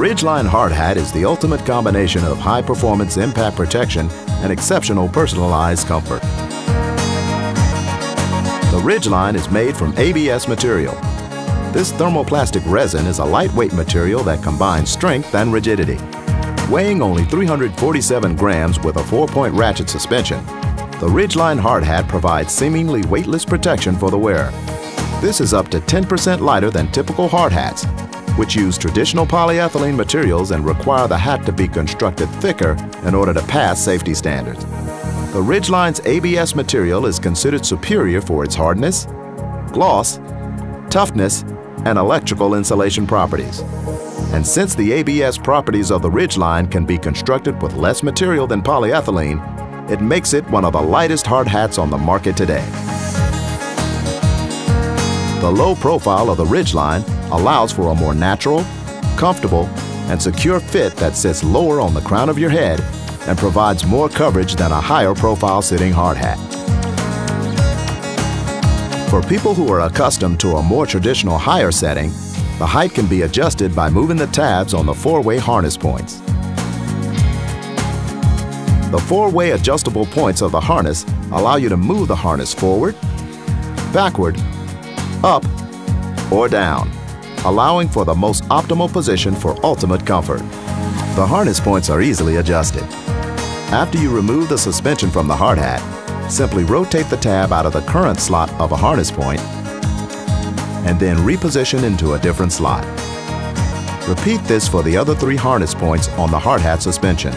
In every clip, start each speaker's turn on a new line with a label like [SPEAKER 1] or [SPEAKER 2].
[SPEAKER 1] Ridgeline Hard Hat is the ultimate combination of high-performance impact protection and exceptional personalized comfort. The Ridgeline is made from ABS material. This thermoplastic resin is a lightweight material that combines strength and rigidity. Weighing only 347 grams with a four-point ratchet suspension, the Ridgeline Hard Hat provides seemingly weightless protection for the wearer. This is up to 10% lighter than typical hard hats, which use traditional polyethylene materials and require the hat to be constructed thicker in order to pass safety standards. The Ridgeline's ABS material is considered superior for its hardness, gloss, toughness, and electrical insulation properties. And since the ABS properties of the Ridgeline can be constructed with less material than polyethylene, it makes it one of the lightest hard hats on the market today. The low profile of the Ridgeline allows for a more natural, comfortable, and secure fit that sits lower on the crown of your head and provides more coverage than a higher profile sitting hard hat. For people who are accustomed to a more traditional higher setting, the height can be adjusted by moving the tabs on the four-way harness points. The four-way adjustable points of the harness allow you to move the harness forward, backward, up, or down, allowing for the most optimal position for ultimate comfort. The harness points are easily adjusted. After you remove the suspension from the hard hat, simply rotate the tab out of the current slot of a harness point and then reposition into a different slot. Repeat this for the other three harness points on the hard hat suspension.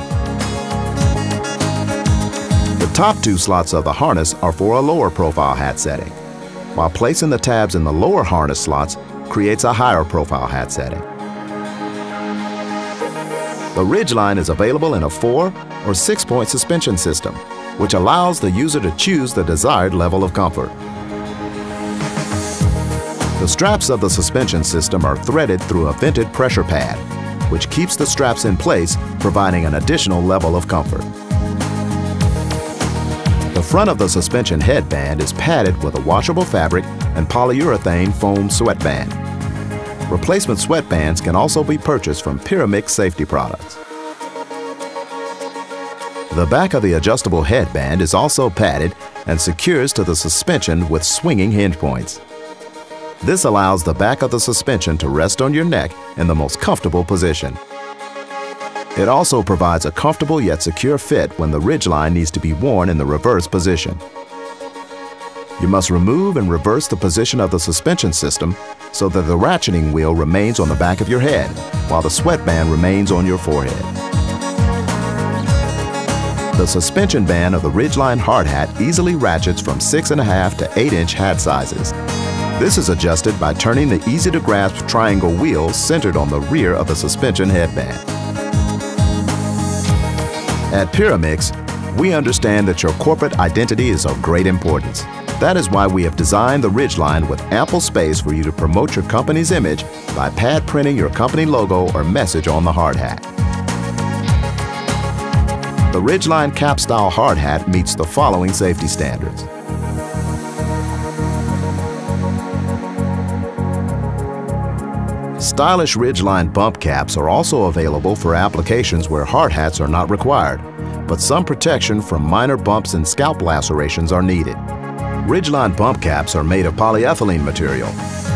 [SPEAKER 1] The top two slots of the harness are for a lower profile hat setting, while placing the tabs in the lower harness slots creates a higher profile hat setting. The Ridgeline is available in a four or six point suspension system, which allows the user to choose the desired level of comfort. The straps of the suspension system are threaded through a vented pressure pad, which keeps the straps in place, providing an additional level of comfort. The front of the suspension headband is padded with a washable fabric and polyurethane foam sweatband. Replacement sweatbands can also be purchased from Pyramex safety products. The back of the adjustable headband is also padded and secures to the suspension with swinging hinge points. This allows the back of the suspension to rest on your neck in the most comfortable position. It also provides a comfortable yet secure fit when the ridgeline needs to be worn in the reverse position. You must remove and reverse the position of the suspension system so that the ratcheting wheel remains on the back of your head while the sweatband remains on your forehead. The suspension band of the Ridgeline hard hat easily ratchets from 6.5 to 8 inch hat sizes. This is adjusted by turning the easy to grasp triangle wheel centered on the rear of the suspension headband. At Pyramex, we understand that your corporate identity is of great importance. That is why we have designed the Ridgeline with ample space for you to promote your company's image by pad printing your company logo or message on the hard hat. The Ridgeline cap style hard hat meets the following safety standards. Stylish Ridgeline bump caps are also available for applications where hard hats are not required, but some protection from minor bumps and scalp lacerations are needed. Ridgeline bump caps are made of polyethylene material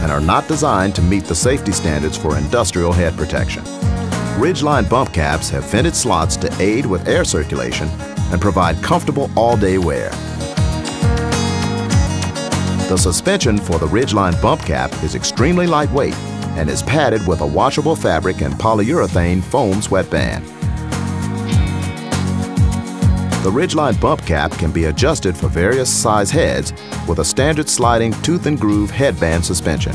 [SPEAKER 1] and are not designed to meet the safety standards for industrial head protection. Ridgeline bump caps have vented slots to aid with air circulation and provide comfortable all-day wear. The suspension for the Ridgeline bump cap is extremely lightweight and is padded with a washable fabric and polyurethane foam sweatband. The Ridgeline bump cap can be adjusted for various size heads with a standard sliding tooth and groove headband suspension.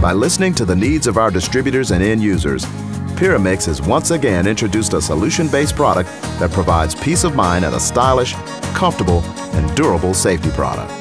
[SPEAKER 1] By listening to the needs of our distributors and end users, Pyramex has once again introduced a solution-based product that provides peace of mind and a stylish, comfortable, and durable safety product.